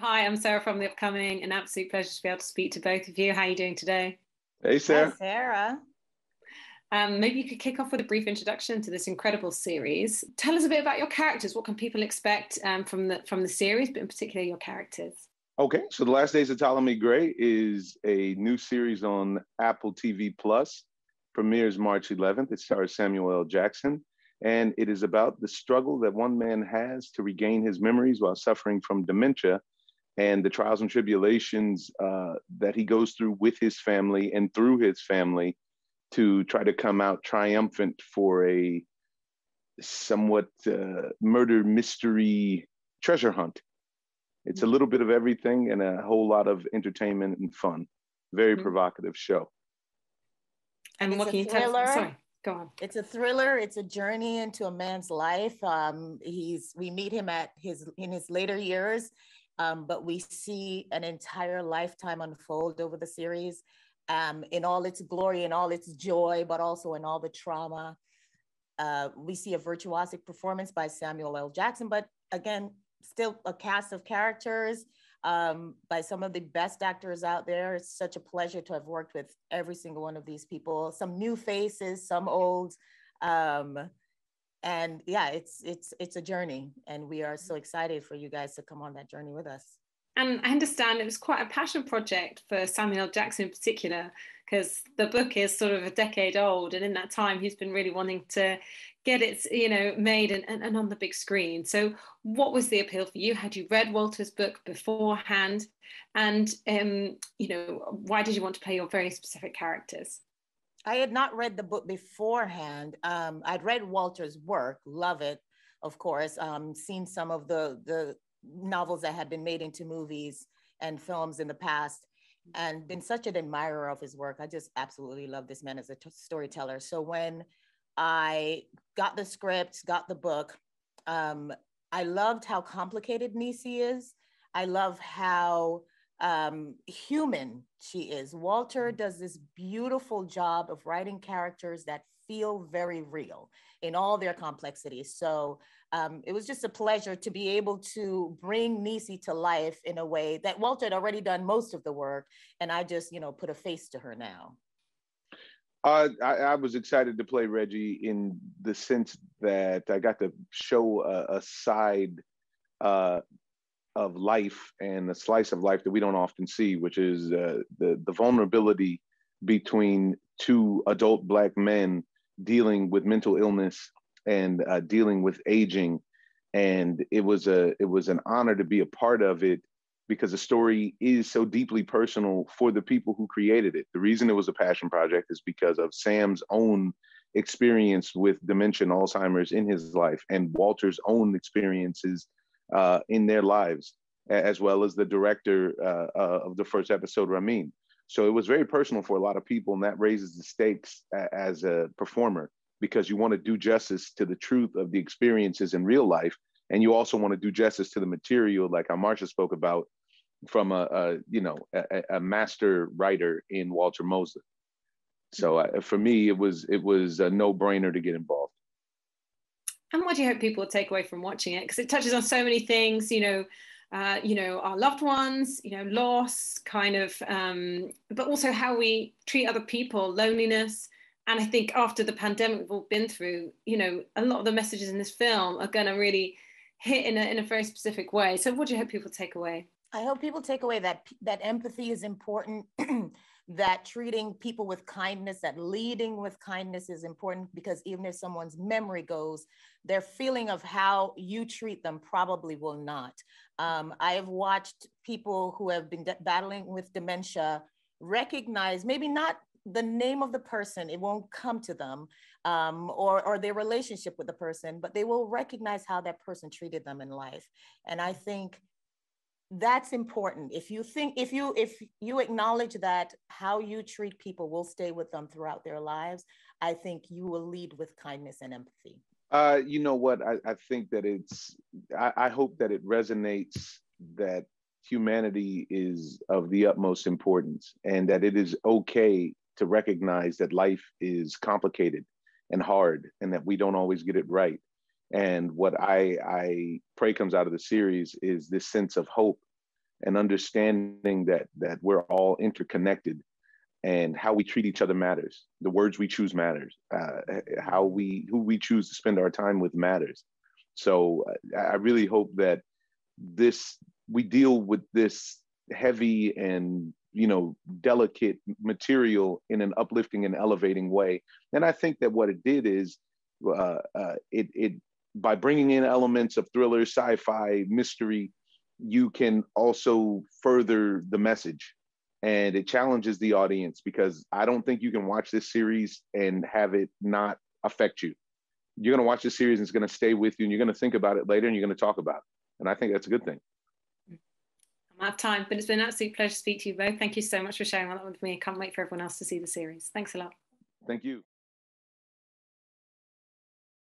Hi, I'm Sarah from the upcoming. An absolute pleasure to be able to speak to both of you. How are you doing today? Hey, Sarah. Hi, Sarah. Um, maybe you could kick off with a brief introduction to this incredible series. Tell us a bit about your characters. What can people expect um, from the from the series, but in particular your characters? Okay, so the Last Days of Ptolemy Grey is a new series on Apple TV Plus. Premieres March 11th. It stars Samuel L. Jackson, and it is about the struggle that one man has to regain his memories while suffering from dementia, and the trials and tribulations uh, that he goes through with his family and through his family to try to come out triumphant for a somewhat uh, murder mystery treasure hunt. It's a little bit of everything and a whole lot of entertainment and fun. Very mm-hmm. provocative show. And it's what can you tell us? Sorry, go on. It's a thriller. It's a journey into a man's life. Um, he's we meet him at his in his later years, um, but we see an entire lifetime unfold over the series um, in all its glory and all its joy, but also in all the trauma. Uh, we see a virtuosic performance by Samuel L. Jackson, but again, still a cast of characters um, by some of the best actors out there. It's such a pleasure to have worked with every single one of these people. Some new faces, some old, um, and yeah, it's it's it's a journey, and we are so excited for you guys to come on that journey with us. And I understand it was quite a passion project for Samuel L. Jackson in particular, because the book is sort of a decade old. And in that time, he's been really wanting to get it, you know, made and, and, and on the big screen. So what was the appeal for you? Had you read Walter's book beforehand? And, um, you know, why did you want to play your very specific characters? I had not read the book beforehand. Um, I'd read Walter's work, love it, of course. Um, seen some of the the novels that had been made into movies and films in the past and been such an admirer of his work. I just absolutely love this man as a t- storyteller. So when I got the script, got the book, um, I loved how complicated Niecie is. I love how um, human she is. Walter does this beautiful job of writing characters that feel very real in all their complexity. So um, it was just a pleasure to be able to bring Niecie to life in a way that Walter had already done most of the work, and I just, you know, put a face to her now. Uh, I, I, was excited to play Reggie in the sense that I got to show a, a side uh, of life and a slice of life that we don't often see, which is uh, the the vulnerability between two adult black men dealing with mental illness and uh, dealing with aging. And it was a it was an honor to be a part of it because the story is so deeply personal for the people who created it. The reason it was a passion project is because of sam's own experience with dementia alzheimer's in his life and walter's own experiences uh, in their lives as well as the director uh, uh, of the first episode ramin so it was very personal for a lot of people, and that raises the stakes as a performer because you want to do justice to the truth of the experiences in real life, and you also want to do justice to the material, like how spoke about, from a, a you know a, a, master writer in Walter Mosley. So uh, for me, it was it was a no brainer to get involved. And what do you hope people will take away from watching it? Because it touches on so many things, you know, uh, you know, our loved ones, you know, loss, kind of, um, but also how we treat other people, loneliness. And I think after the pandemic we've all been through, you know, a lot of the messages in this film are going to really hit in a, in a very specific way. So what do you hope people take away? I hope people take away that that empathy is important, that treating people with kindness, that leading with kindness is important because even if someone's memory goes, their feeling of how you treat them probably will not. Um, I have watched people who have been battling with dementia recognize maybe not the name of the person, it won't come to them, um, or, or their relationship with the person, but they will recognize how that person treated them in life. And I think that's important. If you think if you if you acknowledge that how you treat people will stay with them throughout their lives i think you will lead with kindness and empathy. Uh, you know what? I, I think that it's I, I hope that it resonates that humanity is of the utmost importance and that it is okay to recognize that life is complicated and hard and that we don't always get it right and what I, I pray comes out of the series is this sense of hope and understanding that that we're all interconnected and how we treat each other matters. The words we choose matters. Uh, how we who we choose to spend our time with matters. So i really hope that this we deal with this heavy and you know delicate material in an uplifting and elevating way. And i think that what it did is uh, uh, it, it by bringing in elements of thriller sci-fi mystery you can also further the message and it challenges the audience because I don't think you can watch this series and have it not affect you. You're going to watch the series and it's going to stay with you and you're going to think about it later and you're going to talk about it. And I think that's a good thing. I'm out of time, but it's been an absolute pleasure to speak to you both. Thank you so much for sharing all that with me. I can't wait for everyone else to see the series. Thanks a lot. Thank you.